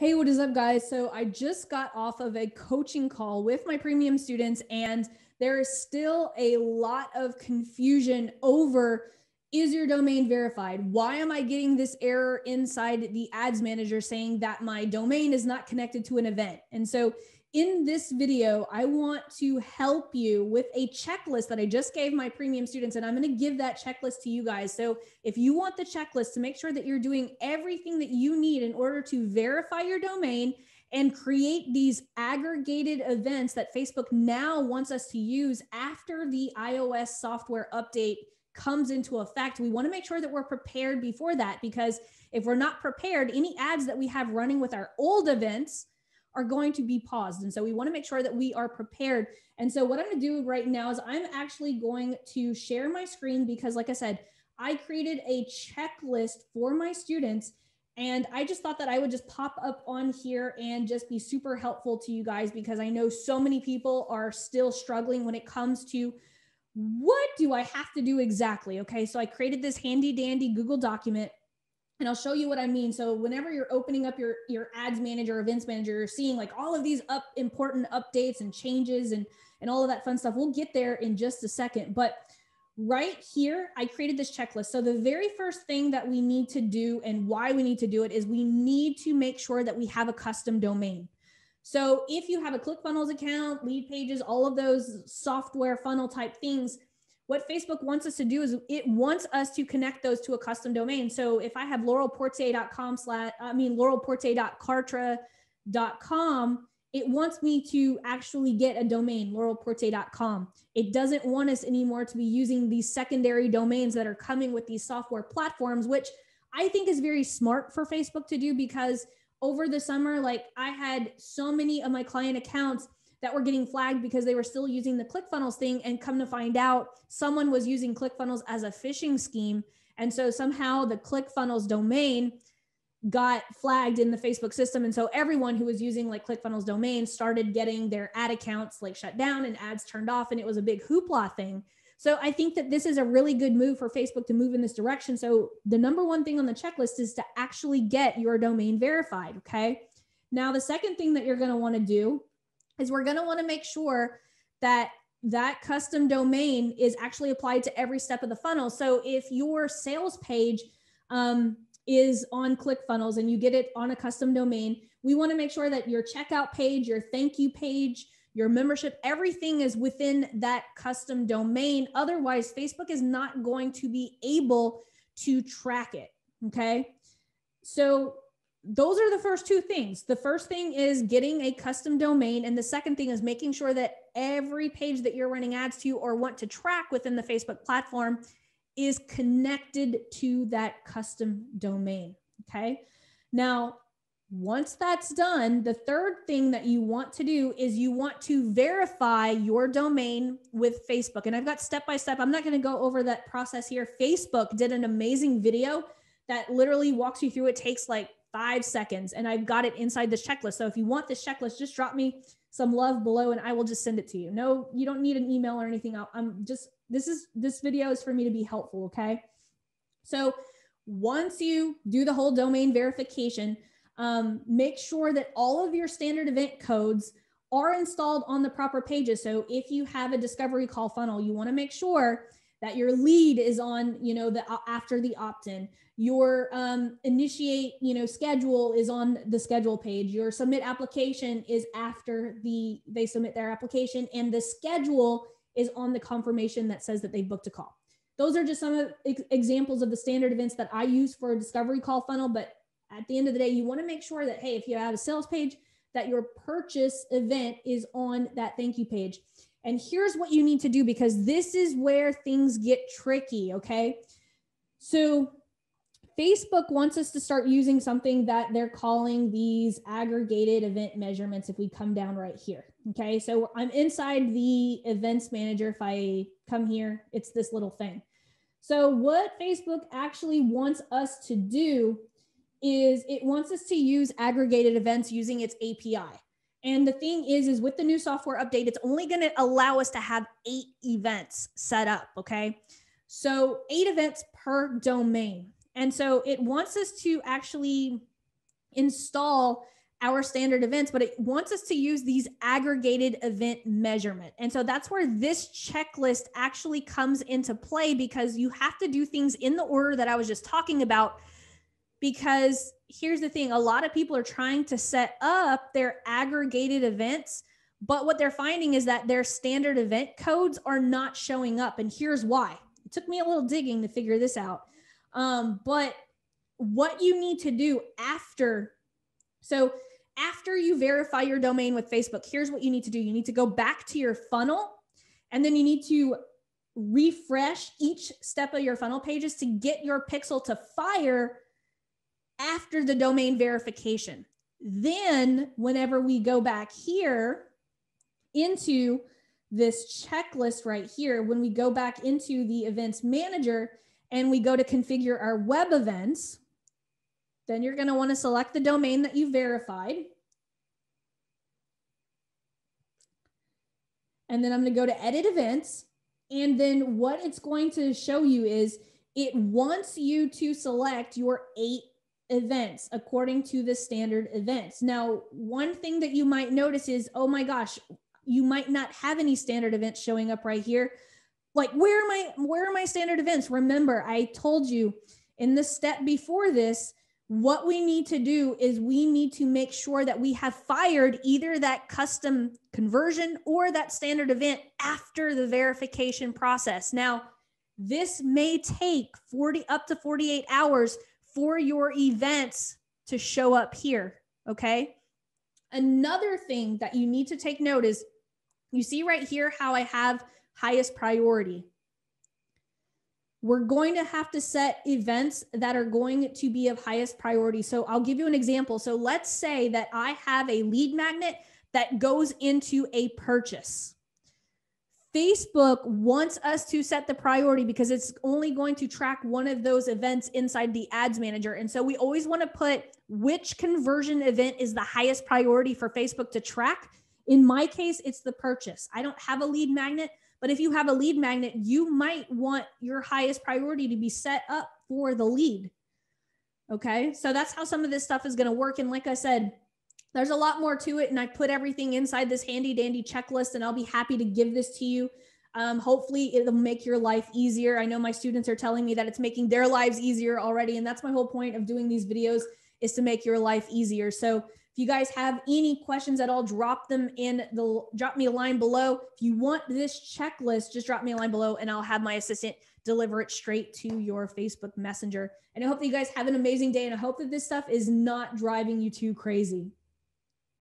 Hey, what is up, guys? So I just got off of a coaching call with my premium students, and there is still a lot of confusion over is your domain verified? Why am I getting this error inside the ads manager saying that my domain is not connected to an event? And so in this video, I want to help you with a checklist that I just gave my premium students, and I'm going to give that checklist to you guys. So if you want the checklist to make sure that you're doing everything that you need in order to verify your domain and create these aggregated events that Facebook now wants us to use after the iOS software update comes into effect, we want to make sure that we're prepared before that because if we're not prepared, any ads that we have running with our old events, are going to be paused. And so we want to make sure that we are prepared. And so what I'm going to do right now is I'm actually going to share my screen because like I said, I created a checklist for my students and I just thought that I would just pop up on here and just be super helpful to you guys because I know so many people are still struggling when it comes to what do I have to do exactly? Okay, so I created this handy dandy Google document and I'll show you what I mean. So whenever you're opening up your your ads manager, events manager, you're seeing like all of these up important updates and changes and and all of that fun stuff. We'll get there in just a second, but right here, I created this checklist. So the very first thing that we need to do and why we need to do it is we need to make sure that we have a custom domain. So if you have a ClickFunnels account, Leadpages, all of those software funnel type things, what Facebook wants us to do is it wants us to connect those to a custom domain. So if I have laurelportie.com slash, I mean, laurelportie.kartra.com, it wants me to actually get a domain, laurelportie.com. It doesn't want us anymore to be using these secondary domains that are coming with these software platforms, which I think is very smart for Facebook to do because over the summer, like I had so many of my client accounts that were getting flagged because they were still using the ClickFunnels thing. And come to find out, someone was using ClickFunnels as a phishing scheme. And so somehow the ClickFunnels domain got flagged in the Facebook system. And so everyone who was using like ClickFunnels domain started getting their ad accounts like shut down and ads turned off. And it was a big hoopla thing. So I think that this is a really good move for Facebook to move in this direction. So the number one thing on the checklist is to actually get your domain verified. Okay. Now, the second thing that you're going to want to do is we're going to want to make sure that that custom domain is actually applied to every step of the funnel. So if your sales page um, is on ClickFunnels and you get it on a custom domain, we want to make sure that your checkout page, your thank you page, your membership, everything is within that custom domain. Otherwise, Facebook is not going to be able to track it. Okay. So those are the first two things. The first thing is getting a custom domain. And the second thing is making sure that every page that you're running ads to or want to track within the Facebook platform is connected to that custom domain. Okay. Now, once that's done, the third thing that you want to do is you want to verify your domain with Facebook. And I've got step by step, I'm not going to go over that process here. Facebook did an amazing video that literally walks you through. It takes like five seconds and I've got it inside this checklist. So if you want this checklist, just drop me some love below and I will just send it to you. No, you don't need an email or anything. I'm just, this is, this video is for me to be helpful. Okay. So once you do the whole domain verification, um, make sure that all of your standard event codes are installed on the proper pages. So if you have a discovery call funnel, you want to make sure that your lead is on, you know, the after the opt-in. Your um, initiate you know schedule is on the schedule page. Your submit application is after the they submit their application and the schedule is on the confirmation that says that they booked a call. Those are just some of ex- examples of the standard events that i use for a discovery call funnel but at the end of the day you want to make sure that hey if you have a sales page that your purchase event is on that thank you page and here's what you need to do because this is where things get tricky okay so Facebook wants us to start using something that they're calling these aggregated event measurements if we come down right here. Okay, so I'm inside the events manager. If I come here, it's this little thing. So, what Facebook actually wants us to do is it wants us to use aggregated events using its API. And the thing is, is with the new software update, it's only going to allow us to have eight events set up. Okay. So, eight events per domain. And so it wants us to actually install our standard events, but it wants us to use these aggregated event measurement. And so that's where this checklist actually comes into play because you have to do things in the order that I was just talking about. Because here's the thing a lot of people are trying to set up their aggregated events, but what they're finding is that their standard event codes are not showing up. And here's why it took me a little digging to figure this out. Um, but what you need to do after so after you verify your domain with Facebook, here's what you need to do. You need to go back to your funnel and then you need to refresh each step of your funnel pages to get your pixel to fire after the domain verification. Then, whenever we go back here into this checklist right here, when we go back into the events manager and we go to configure our web events, then you're going to want to select the domain that you verified. And then I'm going to go to edit events. And then what it's going to show you is it wants you to select your eight events according to the standard events. Now, one thing that you might notice is, oh my gosh, you might not have any standard events showing up right here. Like, where are my where are my standard events? Remember, I told you in the step before this what we need to do is we need to make sure that we have fired either that custom conversion or that standard event after the verification process. Now, this may take 40 up to 48 hours for your events to show up here. Okay. Another thing that you need to take note is you see right here how I have highest priority we're going to have to set events that are going to be of highest priority. So I'll give you an example. So let's say that I have a lead magnet that goes into a purchase. Facebook wants us to set the priority because it's only going to track one of those events inside the ads manager. And so we always want to put which conversion event is the highest priority for Facebook to track. In my case, it's the purchase. I don't have a lead magnet, but if you have a lead magnet, you might want your highest priority to be set up for the lead. Okay. So that's how some of this stuff is going to work. And like I said, there's a lot more to it. And I put everything inside this handy dandy checklist, and I'll be happy to give this to you. Um, hopefully, it'll make your life easier. I know my students are telling me that it's making their lives easier already. And that's my whole point of doing these videos is to make your life easier. So if you guys have any questions at all, drop them in the drop me a line below. If you want this checklist, just drop me a line below and I'll have my assistant deliver it straight to your Facebook Messenger. And I hope that you guys have an amazing day and I hope that this stuff is not driving you too crazy.